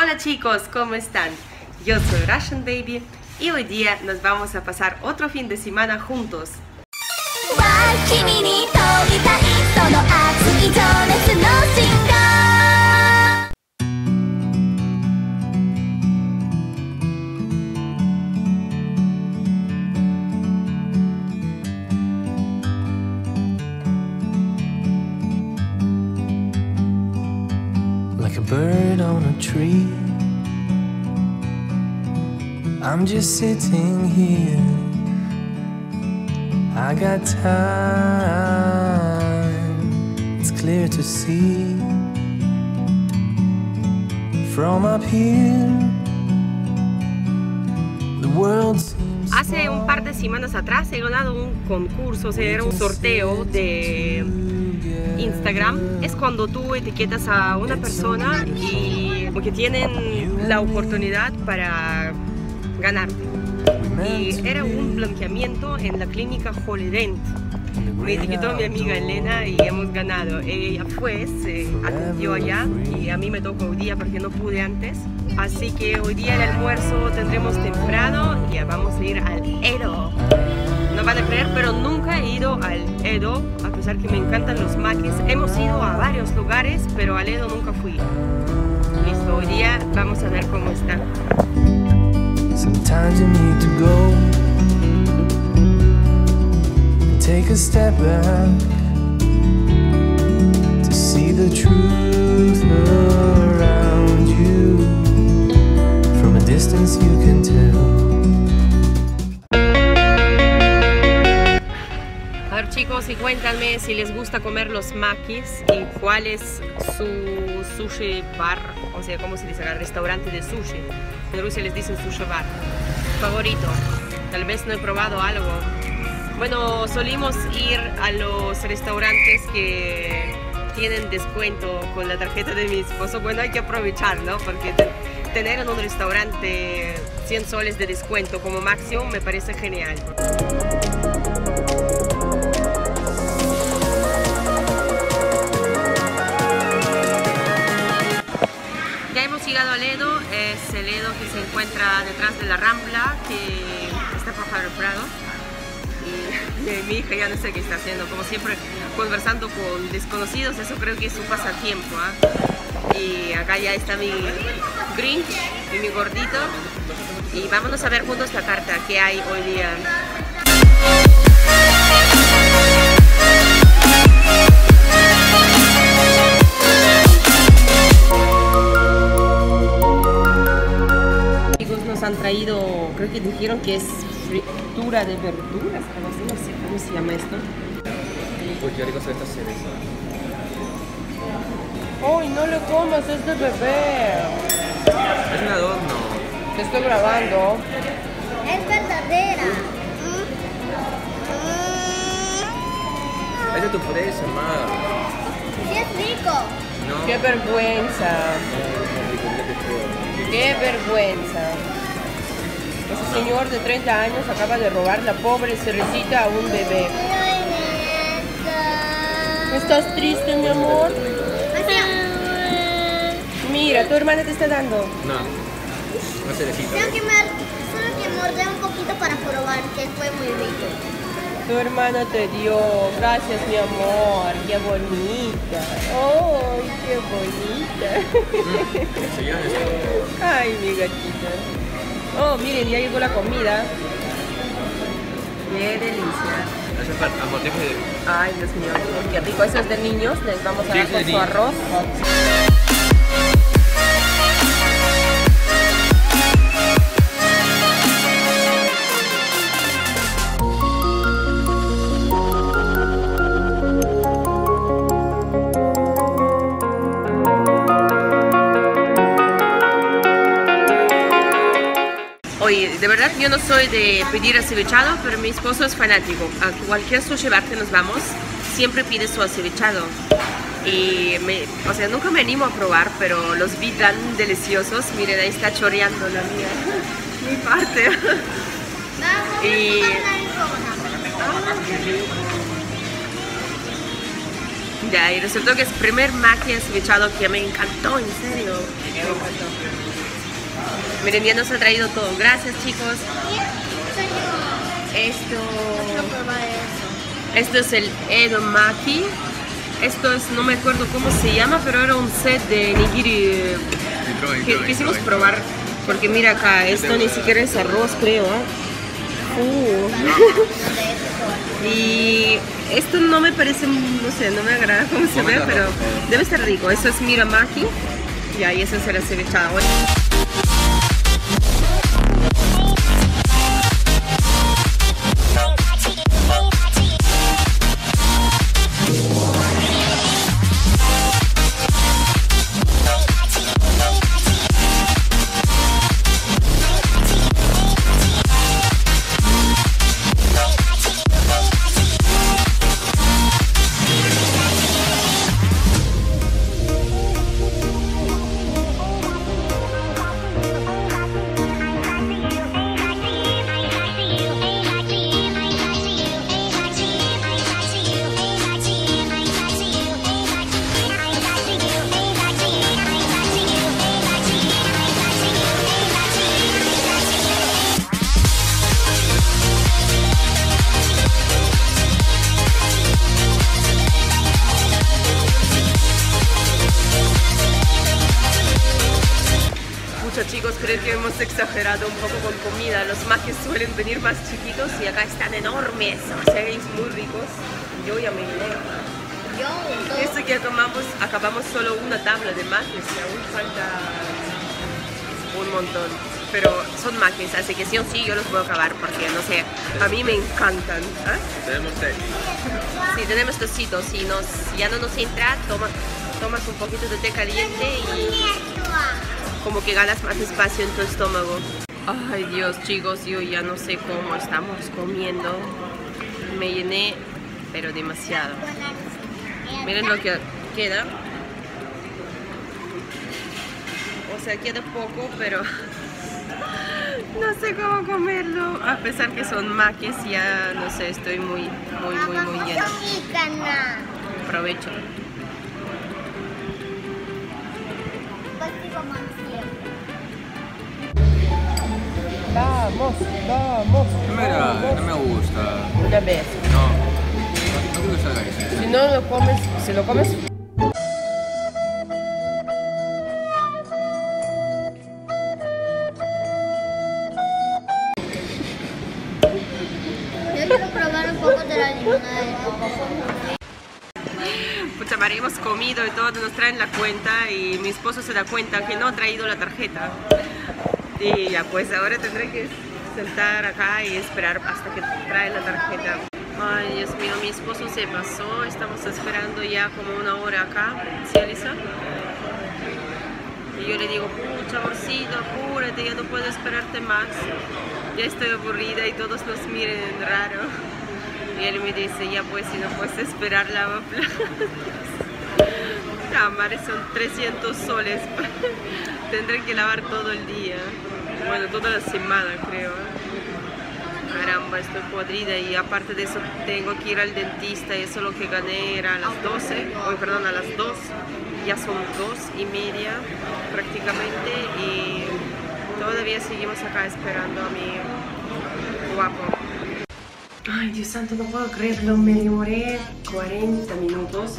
Hola chicos, ¿cómo están? Yo soy Russian Baby y hoy día nos vamos a pasar otro fin de semana juntos. Like a bird on a tree. I'm just sitting here. I got time, it's clear to see. From up here, the world seems. Hace un par de semanas atrás he ganado un concurso, o sea, era un sorteo de Instagram. Es cuando tú etiquetas a una persona y que tienen la oportunidad para ganarte. Y era un blanqueamiento en la clínica Holy Dent. Me etiquetó mi amiga Elena y hemos ganado. Ella fue, se atendió allá y a mí me tocó hoy día porque no pude antes. Así que hoy día el almuerzo tendremos temprano y vamos a ir al Edo. Van a creer, pero nunca he ido al Edo, a pesar que me encantan los maquis. Hemos ido a varios lugares, pero al Edo nunca fui. Listo, hoy día vamos a ver cómo está. Sometimes you need to go take a step back to see the truth around you. From a distance, you can tell. Y cuéntanme si les gusta comer los maquis y cuál es su sushi bar, o sea, ¿cómo se dice? El restaurante de sushi. En Rusia les dicen sushi bar. Favorito. Tal vez no he probado algo. Bueno, solimos ir a los restaurantes que tienen descuento con la tarjeta de mi esposo. Bueno, hay que aprovechar, ¿no? Porque te- tener en un restaurante 100 soles de descuento como máximo me parece genial. Hemos llegado al Edo, es el Edo que se encuentra detrás de la Rambla, que está por Fabio Prado. Y eh, mi hija ya no sé qué está haciendo, como siempre conversando con desconocidos, eso creo que es su pasatiempo. ¿ah? Y acá ya está mi Grinch y mi gordito. Y vámonos a ver juntos la carta que hay hoy día. Han traído, creo que dijeron que es fritura de verduras, algo así, no sé cómo se llama esto. Rico son estas cerezas. ¡Ay, no le comas, es de bebé! Es un adorno. Te estoy grabando. Es verdadera. Es de tu pureza, amada. Sí es rico. No. ¡Qué vergüenza! ¡Qué vergüenza! Ese señor de 30 años acaba de robar la pobre cerecita a un bebé. ¿Estás triste, mi amor? Mira, tu hermana te está dando. No. No cerecita. Tengo que mer- solo que morder un poquito para probar que fue muy rico. Tu hermana te dio. Gracias, mi amor. Qué bonita. ¡Ay, qué bonita! Esto. Ay, mi gatita. Oh, miren, ya llegó la comida. ¡Qué delicia! Ay, Dios mío, qué rico. Eso es de niños. Les vamos a Sí, dar con su arroz. Yo no soy de pedir acevichado, pero mi esposo es fanático. A cualquier sushi bar que nos vamos, siempre pide su acevichado. Y me, o sea, nunca me animo a probar, pero los vi tan deliciosos. Miren, ahí está choreando la mía, mi parte. Y- Ya, y resultó que es el primer maqui acevichado que me encantó, en serio. Miren, ya nos ha traído todo. Gracias, chicos. Esto, esto es el Edomaki. Esto es, no me acuerdo cómo se llama, pero era un set de nigiri que quisimos probar. Porque mira acá, esto ni siquiera es arroz, creo. ¿ah? Uh. y esto no me parece, no sé, no me agrada cómo se ve, pero debe estar rico. Eso es miramaki. Y ahí eso se la hemos exagerado un poco con comida. Los maques suelen venir más chiquitos y acá están enormes. O sea, es muy ricos. Yo ya me llené. Esto que acabamos, acabamos solo una tabla de maques y aún falta un montón. Pero son maques, así que sí o sí yo los puedo acabar porque, no sé, a mí me encantan. ¿Ah? Tenemos té. Sí, tenemos tocitos. Si nos, si ya no nos entra, toma, tomas un poquito de té caliente y como que ganas más espacio en tu estómago. Ay Dios, chicos, yo ya no sé cómo estamos comiendo. Me llené, pero demasiado. Miren lo que queda. O sea, queda poco, pero no sé cómo comerlo. A pesar que son maques, ya no sé, estoy muy, muy, muy, muy llena. Provecho. Vamos, vamos. No me, agrada, no me gusta. Una vez. No. No, que salga eso. Si no lo comes, si lo comes, madre, hemos comido y todo, nos traen la cuenta y mi esposo se da cuenta que no ha traído la tarjeta. Y ya pues ahora tendré que sentar acá y esperar hasta que trae la tarjeta. Ay, Dios mío, mi esposo se pasó, estamos esperando ya como una hora acá, ¿sí, Alisa? Y yo le digo, pucha, amorcito, apúrate, ya no puedo esperarte más. Ya estoy aburrida y todos nos miren raro. Y él me dice, ya pues, si no puedes esperar, lava platos. Ah, madre, son 300 soles. Tendré que lavar todo el día. Bueno, toda la semana, creo. Caramba, estoy podrida y aparte de eso tengo que ir al dentista y eso lo que gané era a las 12, hoy perdón, a las 2, ya son 2 y media prácticamente y todavía seguimos acá esperando a mi guapo. Ay, Dios santo, no puedo creerlo, me demoré 40 minutos.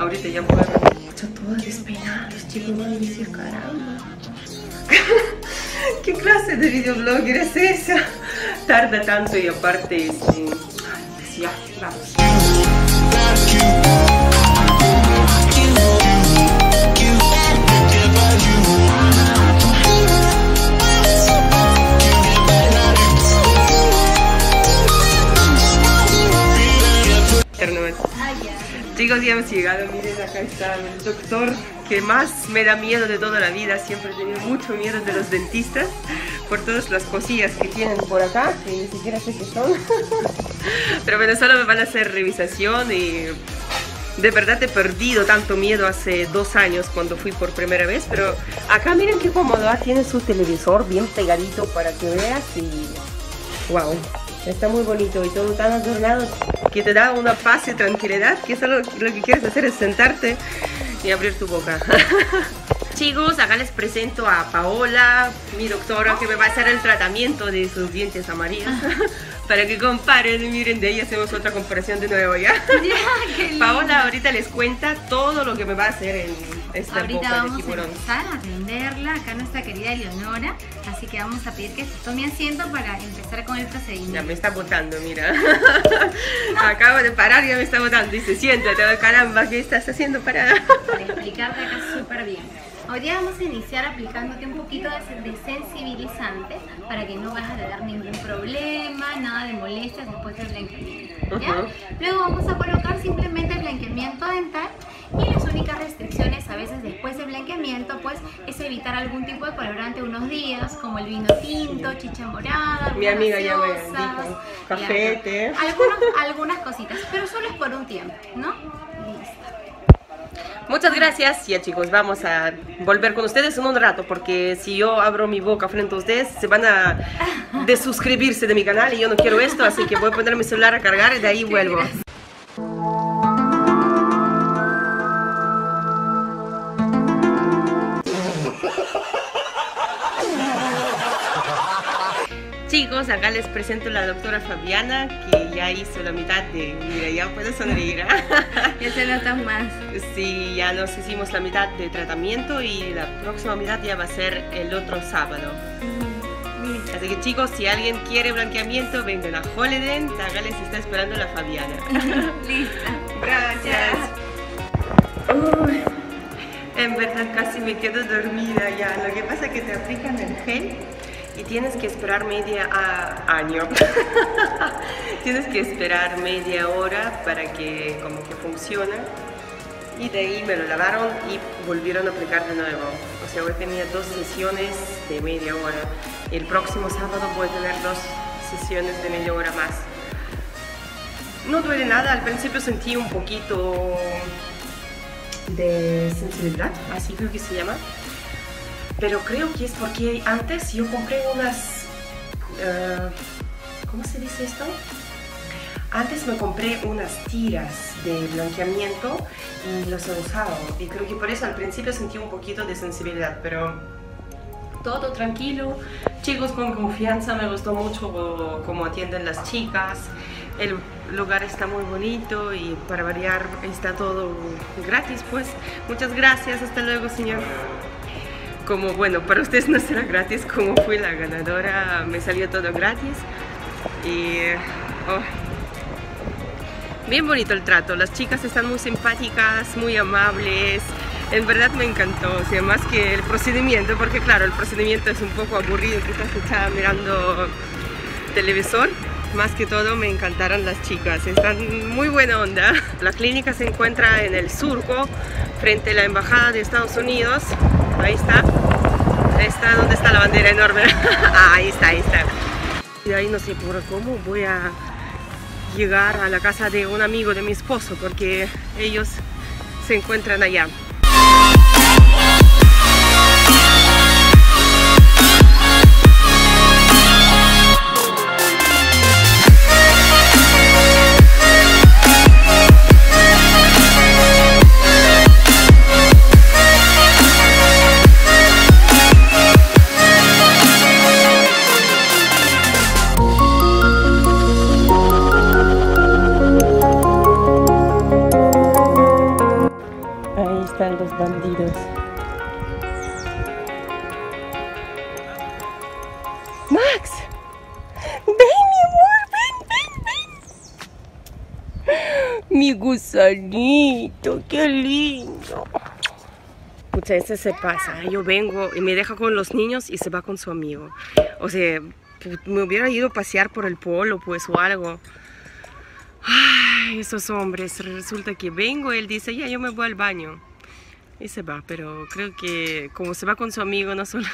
Ahorita ya puedo estar toda despeinada, los chicos van a decir, caramba. ¿Qué clase de videoblogger es esa? Tarda tanto y aparte, este... ay, ya, vamos. Chicos, ya hemos llegado, miren, acá está el doctor que más me da miedo de toda la vida. Siempre he tenido mucho miedo de los dentistas por todas las cosillas que tienen por acá, que ni siquiera sé qué son. Pero bueno, solo me van a hacer revisación y de verdad he perdido tanto miedo hace dos años cuando fui por primera vez. Pero acá miren qué cómodo, ah, tiene su televisor bien pegadito para que veas y wow. Está muy bonito y todo tan adornado que te da una paz y tranquilidad que solo lo que quieres hacer es sentarte y abrir tu boca. Chicos, acá les presento a Paola, mi doctora, que me va a hacer el tratamiento de sus dientes amarillos. Para que comparen y miren, de ahí hacemos otra comparación de nuevo ya. Paola ahorita les cuenta todo lo que me va a hacer en esta Ahorita vamos a empezar a atenderla, acá nuestra querida Eleonora, así que vamos a pedir que tome asiento para empezar con el Ya procedimiento. me está botando, mira. Acabo de parar y ya me está botando. Dice, siéntate, caramba, ¿qué estás haciendo para...? Para explicarte acá súper bien. Hoy día vamos a iniciar aplicándote un poquito de, sensibilizante para que no vayas a tener ningún problema, nada de molestias después del blanqueamiento. ¿ya? Ujú. Luego vamos a colocar simplemente el blanqueamiento dental y las únicas restricciones a veces después del blanqueamiento pues es evitar algún tipo de colorante unos días como el vino tinto, chicha morada, Mi amiga ya me dijo, y café, té. algunos- algunas cositas, pero solo es por un tiempo, ¿no? Listo. Muchas gracias. Ya chicos, vamos a volver con ustedes en un rato porque si yo abro mi boca frente a ustedes se van a desuscribirse de mi canal y yo no quiero esto, así que voy a poner mi celular a cargar y de ahí vuelvo. Chicos, acá les presento a la doctora Fabiana que ya hizo la mitad de... Mira, ya puede sonreír. ¿ah? Ya se notas más. Sí, ya nos hicimos la mitad de tratamiento y la próxima mitad ya va a ser el otro sábado. Así que chicos, si alguien quiere blanqueamiento, vengan a Holiday, acá les está esperando la Fabiana. Lista. Gracias. Uy, en verdad casi me quedo dormida ya. Lo que pasa es que te aplican el gel y tienes que esperar media a- año. tienes que esperar media hora para que como que funcione. Y de ahí me lo lavaron y volvieron a aplicar de nuevo. O sea, hoy tenía dos sesiones de media hora. El próximo sábado voy a tener dos sesiones de media hora más. No duele nada, al principio sentí un poquito de sensibilidad, así creo que se llama. Pero creo que es porque antes yo compré unas... eh, ¿Cómo se dice esto? Antes me compré unas tiras de blanqueamiento y los he usado. Y creo que por eso al principio sentí un poquito de sensibilidad, pero todo tranquilo. Chicos con confianza, me gustó mucho cómo atienden las chicas. El lugar está muy bonito y para variar está todo gratis, pues. Muchas gracias, hasta luego, señor. Como bueno, para ustedes no será gratis, como fui la ganadora, me salió todo gratis. Y oh, bien bonito el trato, las chicas están muy simpáticas, muy amables. En verdad me encantó, o sea, más que el procedimiento, porque claro, el procedimiento es un poco aburrido, que estás echada mirando televisor. Más que todo me encantaron las chicas, están muy buena onda. La clínica se encuentra en el surco, frente a la embajada de Estados Unidos. Ahí está. Ahí está, ¿dónde está la bandera enorme? Ah, ahí está, ahí está. Y ahí no sé por cómo voy a llegar a la casa de un amigo de mi esposo, porque ellos se encuentran allá. Max, ven mi amor, ven, ven, ven. Mi gusanito, qué lindo. Pucha, ese se pasa. Yo vengo y me deja con los niños y se va con su amigo. O sea, me hubiera ido a pasear por el polo, pues, o algo. Ay, esos hombres, resulta que vengo, él dice, ya yo me voy al baño. Y se va, pero creo que como se va con su amigo, no solo...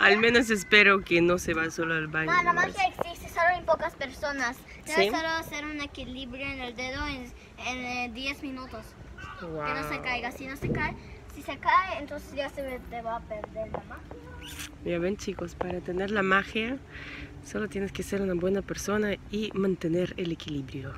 Al menos espero que no se va solo al baño. No, la magia existe solo en pocas personas. ¿Sí? Debes solo hacer un equilibrio en el dedo en, en eh, 10 minutos. Que no se Wow. caiga. Si no se cae, si se cae, entonces ya se te va a perder la magia. Ya ven chicos, para tener la magia solo tienes que ser una buena persona y mantener el equilibrio.